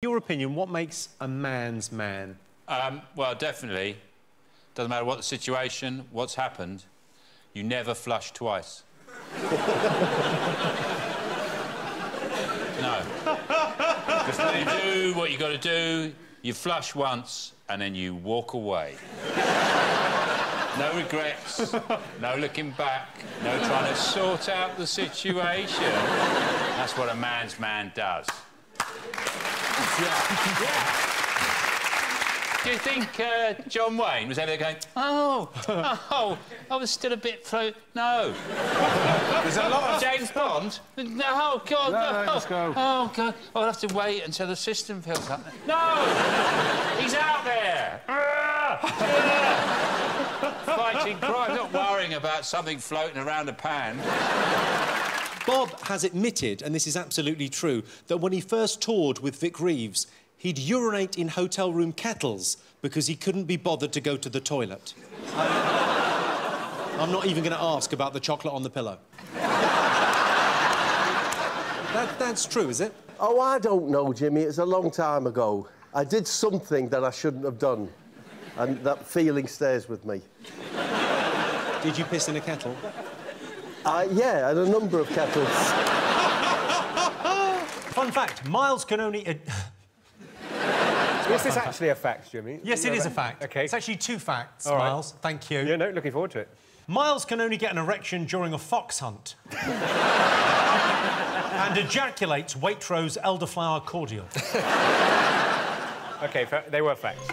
Your opinion, what makes a man's man? Um, well, definitely. Doesn't matter what the situation, what's happened, you never flush twice. no. You do what you got to do. You flush once and then you walk away. No regrets, no looking back, no trying to sort out the situation. That's what a man's man does. Yeah. yeah. Do you think uh, John Wayne was ever going, oh, oh, I was still a bit float? No. There's a lot of... James Bond? No, oh, God. No, no, oh, let's go. Oh, God. I'll have to wait until the system fills up. No! He's out there! Fighting crime, not worrying about something floating around a pan. Bob has admitted, and this is absolutely true, that when he first toured with Vic Reeves, he'd urinate in hotel room kettles because he couldn't be bothered to go to the toilet. I'm not even going to ask about the chocolate on the pillow. that, that's true, is it? Oh, I don't know, Jimmy. It's a long time ago. I did something that I shouldn't have done, and that feeling stays with me. Did you piss in a kettle? Uh, yeah, and a number of kettles. Fun fact, Miles can only... Uh, Is this actually a fact, Jimmy? yes, it is a fact. OK. It's actually two facts, All right. Miles. Thank you. Yeah, no, looking forward to it. Miles can only get an erection during a fox hunt. and ejaculates Waitrose elderflower cordial. OK, they were facts.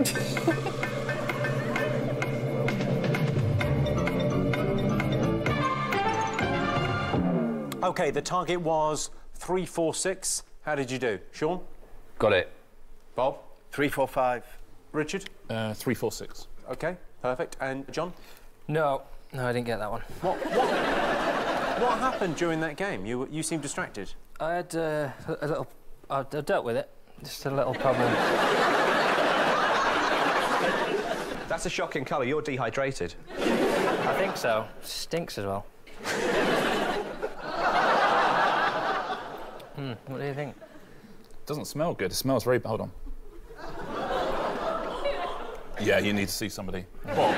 OK, the target was 346. How did you do? Sean? Got it. Bob? Three, four, five. Richard? Uh, 346. OK, perfect. And Jon? No, no, I didn't get that one. What, what, what happened during that game? You, you seemed distracted. I had uh, a little. I, I dealt with it. Just a little problem. That's a shocking colour. You're dehydrated. I think so. Stinks as well. hmm, what do you think? Doesn't smell good. It smells very. Hold on. Yeah, you need to see somebody. Bob,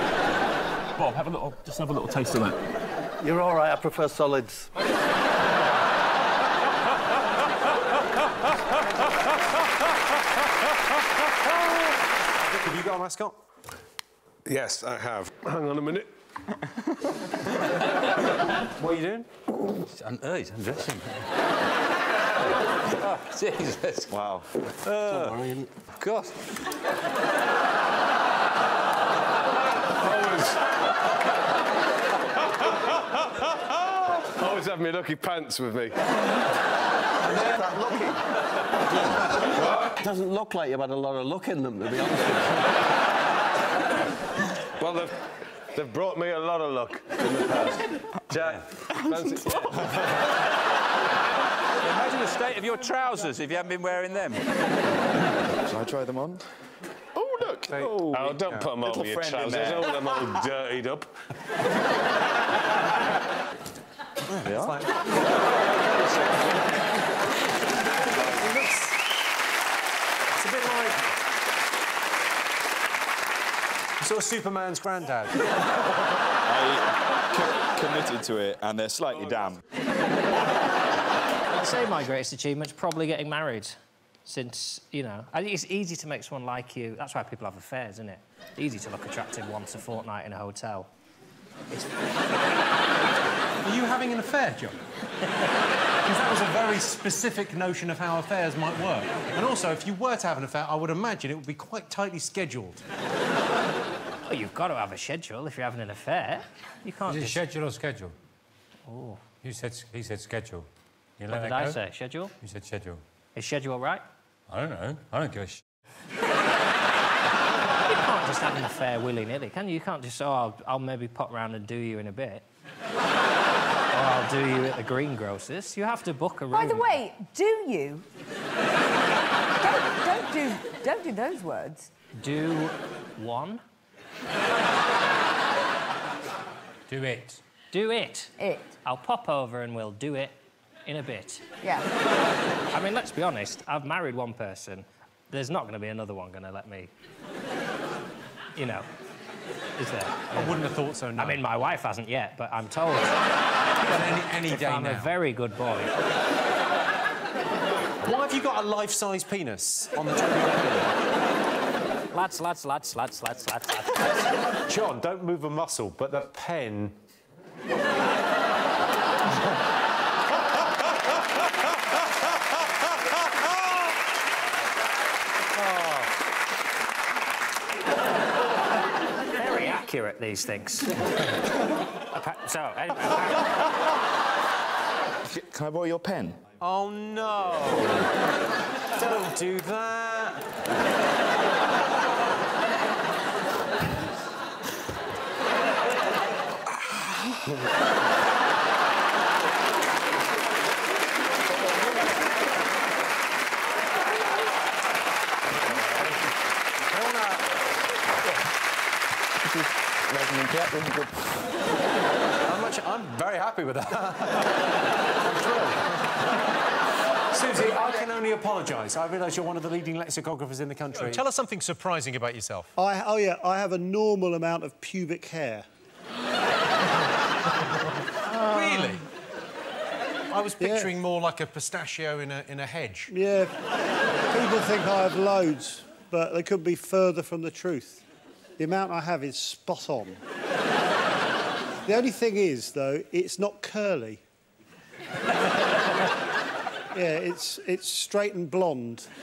Bob, have a little. Just have a little taste of that. You're all right. I prefer solids. Have you got a mascot? Yes, I have. Hang on a minute. What are you doing? Un- oh, he's undressing. oh, Jesus. Wow. Uh. God. Always have my lucky pants with me. that looking. Doesn't look like you've had a lot of luck in them, to be honest with Well, they've, they've brought me a lot of luck in the past. Jack, fancy... Imagine the state of your trousers if you haven't been wearing them. Shall I try them on? Oh, look. Oh, oh don't put them over little your trousers. there. I don't want them all dirtied up. They are. It's a bit like... Sort of Superman's granddad. I co- committed to it, and they're slightly damp. I'd say my greatest achievement's probably getting married. Since, you know, I think it's easy to make someone like you. That's why people have affairs, isn't it? It's easy to look attractive once a fortnight in a hotel. Are you having an affair, Jon? Because that was a very specific notion of how affairs might work. And also, if you were to have an affair, I would imagine it would be quite tightly scheduled. Well, you've got to have a schedule if you're having an affair. You can't Is it just... schedule or schedule? Oh. You said he said schedule. You What did I go? say? Schedule? You said schedule. Is schedule right? I don't know. I don't give a sh. You can't just have an affair willy-nilly, can you? You can't just, oh, I'll, I'll maybe pop round and do you in a bit. Or I'll do you at the greengrocers. You have to book a room. By the way, do you? don't, don't do don't do those words. Do one. Do it. Do it. It. I'll pop over and we'll do it in a bit. Yeah. I mean, let's be honest. I've married one person. There's not going to be another one going to let me. You know, is there? I wouldn't have thought so, no. I mean, my wife hasn't yet, but I'm told. any, any if day I'm a very good boy. Why have you got a life-size penis on the top of your head? Lads, lads, lads, lads, lads, lads, lads. Jon, don't move a muscle, but the pen. Very accurate, these things. So, anyway, Can I borrow your pen? Oh no! don't do that. I'm, very happy with that. I'm thrilled. Susie, I can only apologise. I realise you're one of the leading lexicographers in the country. Tell us something surprising about yourself. I, oh yeah, I have a normal amount of pubic hair. Really? I was Yeah. picturing more like a pistachio in a, in a hedge. Yeah, people think I have loads, but they could be further from the truth. The amount I have is spot on. the only thing is, though, it's not curly. Yeah, it's it's straight and blonde.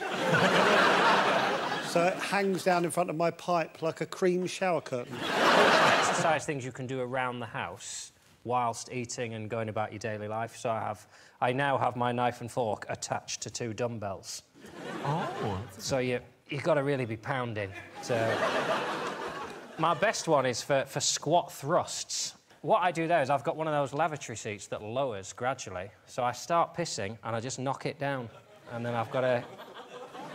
so it hangs down in front of my pipe like a cream shower curtain. exercise things you can do around the house whilst eating and going about your daily life. So I have, I now have my knife and fork attached to two dumbbells. Oh. So you you've got to really be pounding. So my best one is for, for squat thrusts. What I do there is I've got one of those lavatory seats that lowers gradually. So I start pissing and I just knock it down, and then I've got to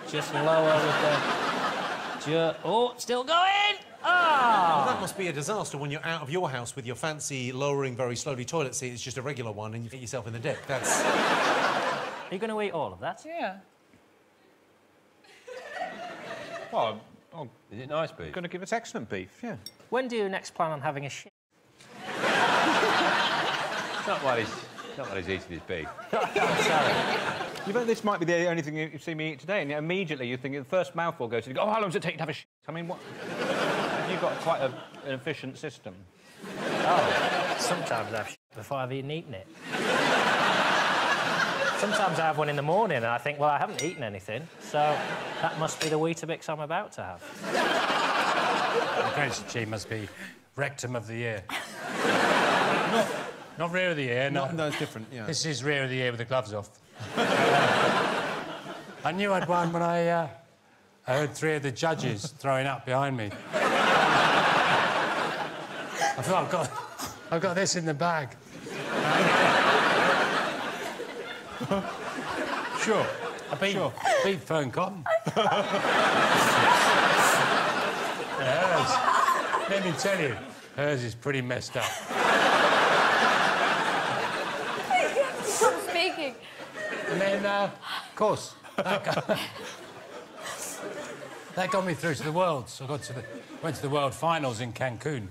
just lower with the. Ju- oh, still going. Ah. Well, that must be a disaster when you're out of your house with your fancy lowering very slowly toilet seat. It's just a regular one, and you hit yourself in the dick. That's. Are you going to eat all of that? Yeah. Well, oh, is it nice beef? I'm Going to give us excellent beef, yeah. When do you next plan on having a shit? Not while he's, not while he's eating his beef. You bet this might be the only thing you- you've seen me eat today, and immediately you think the first mouthful goes to you go, oh, how long does it take to have a shit? I mean, what? You've got quite a, an efficient system. Oh, sometimes I have shit before I've even eaten it. Sometimes I have one in the morning and I think, well, I haven't eaten anything, so that must be the Weetabix I'm about to have. The greatest achievement must be rectum of the year. Not, not rear of the year, no. No, no, it's different, yeah. This is rear of the year with the gloves off. I knew I'd won when I, uh, I heard three of the judges throwing up behind me. I thought, I've got, I've got this in the bag. sure. I beat, beat Fearne Cotton. hers, let me tell you, hers is pretty messed up. Stop speaking. And then, uh, of course, that got, that got me through to the Worlds. I got to the, went to the World Finals in Cancun.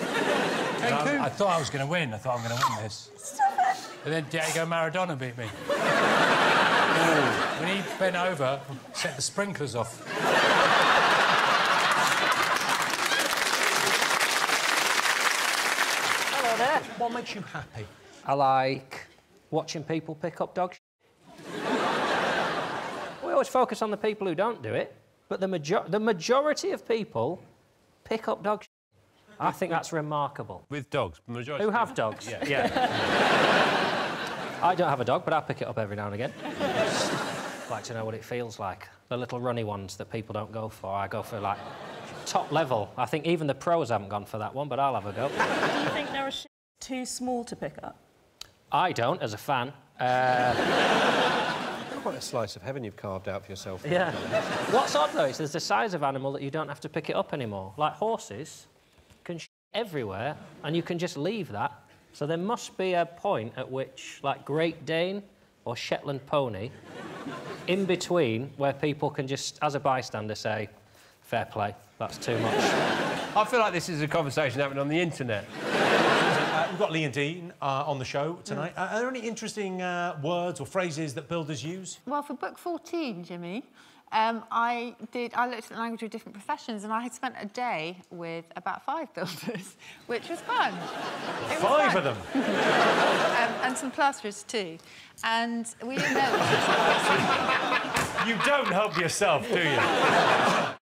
And I, I thought I was going to win. I thought I'm going to win this. Stop it. And then Diego Maradona beat me. when he bent over, set the sprinklers off. Hello there. What makes you happy? I like watching people pick up dog shit. we always focus on the people who don't do it, but the, major- the majority of people pick up dog shit. I think that's remarkable. With dogs. Majority Who have dogs? Yeah. I don't have a dog, but I pick it up every now and again. Like to know what it feels like. The little runny ones that people don't go for. I go for like top level. I think even the pros haven't gone for that one, but I'll have a go. Do you think there are sh- too small to pick up? I don't, as a fan. Uh, Quite a slice of heaven you've carved out for yourself. yeah. What's odd, though, is there's the size of animal that you don't have to pick it up anymore. Like horses can sh everywhere, and you can just leave that. So there must be a point at which, like Great Dane or Shetland pony, in between where people can just, as a bystander, say, fair play, that's too much. I feel like this is a conversation happening on the internet. We've got Lee and Dean uh, on the show tonight. Uh, are there any interesting uh, words or phrases that builders use? Well, for book 14, Jimmy, um, I did. I looked at the language of different professions, and I had spent a day with about five builders, which was fun. Was Five fun. of them? um, and some plasterers too. And we met. You don't help yourself, do you?